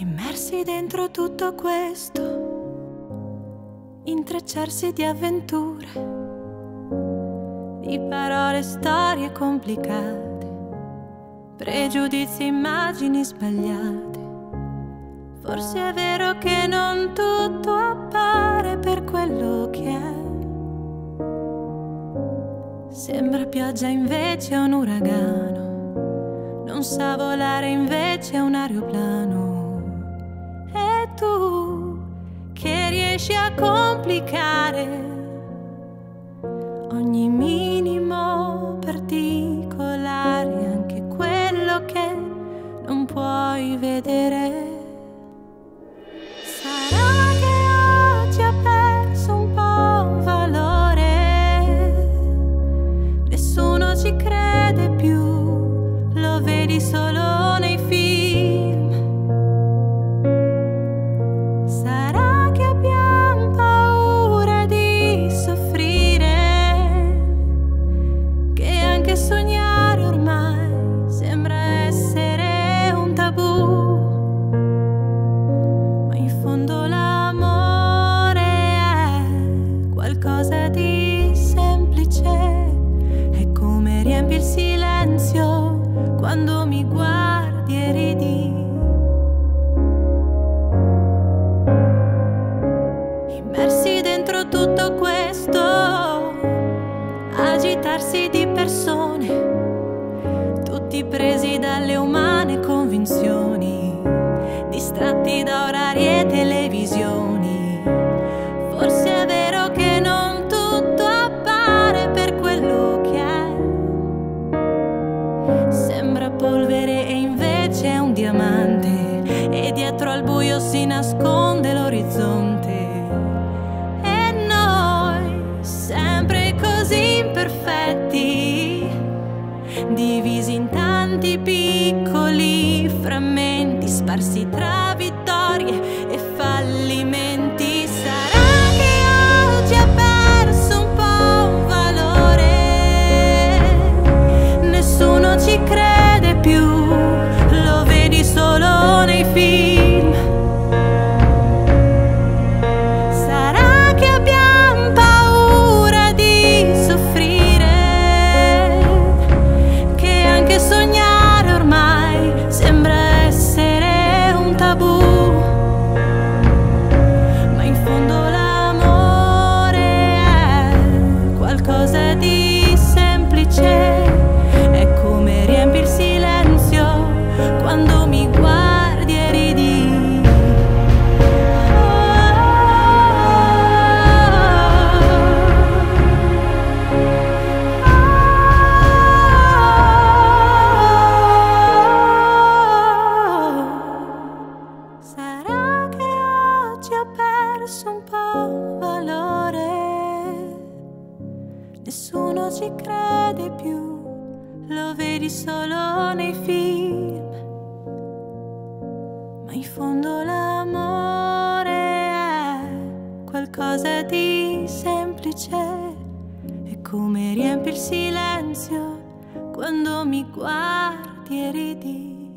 Immersi dentro tutto questo, intrecciarsi di avventure, di parole, storie complicate, pregiudizi, immagini sbagliate. Forse è vero che non tutto appare per quello che è. Sembra pioggia invece un uragano, non sa volare invece un aeroplano riesci a complicare ogni minimo particolare, anche quello che non puoi vedere. Quando mi guardi e ridi. immersi dentro tutto questo, agitarsi di persone, tutti presi dalle umane convinzioni, distratti da orari e nasconde l'orizzonte. E noi, sempre così imperfetti, divisi in tanti piccoli frammenti sparsi tra vittorie e fallimenti. Sarà che oggi ha perso un po' valore, nessuno ci crede più, lo vedi solo nei film. Perso un po' valore, nessuno ci crede più, lo vedi solo nei film. Ma in fondo l'amore è qualcosa di semplice, è come riempi il silenzio quando mi guardi e ridi.